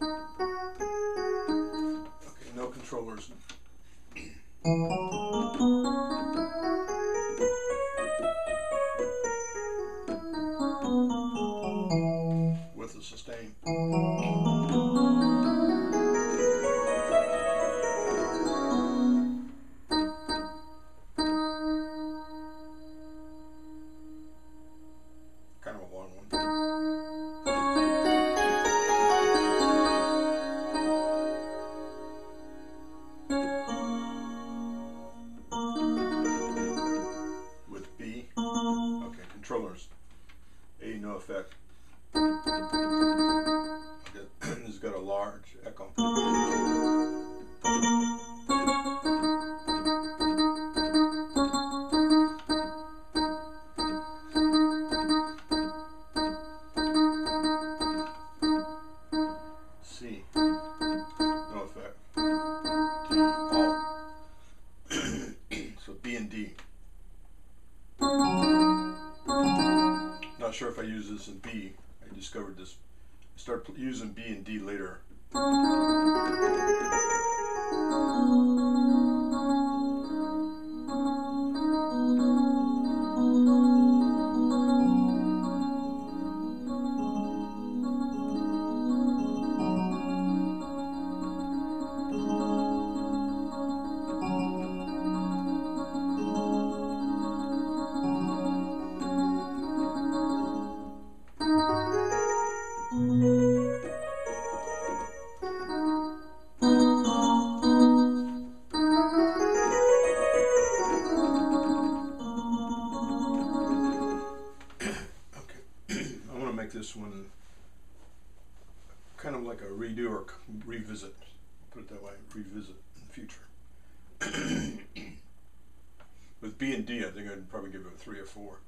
Okay, no controllers. With a sustain. A, no effect. Has got a large echo. Sure if I use this in B. I discovered this. I using B and D later. This one kind of like a redo or revisit. Put it that way, revisit in the future. With B and D, I think I'd probably give it a three or four.